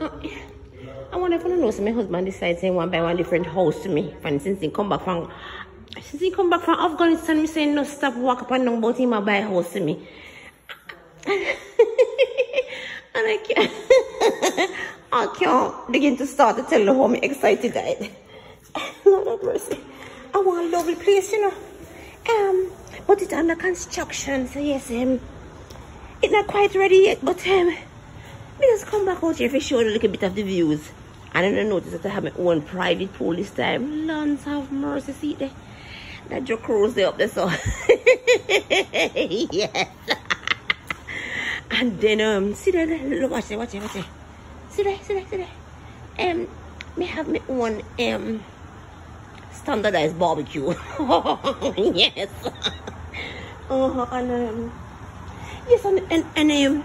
I wonder if I know so my husband decides he one by one different house to me. For instance, he come back from since he come back from Afghanistan, me saying no stop walk up and down about him buy a house to me. and I can't I can't begin to start to tell how excited I. Lord have mercy. I want a lovely place, you know. Um, but it's under construction, so yes, um, it's not quite ready yet, but um, we just come back out here for show you a little bit of the views. And then I notice that I have my own private pool this time. Lands have mercy, see there. That your crows there up there, so. yes. and then, um, see there, look, watch it, watch it, watch it. See there, see there, see there. Um, me have my own, um, standardized barbecue. yes. uh, and, um, yes, and, and, and, um,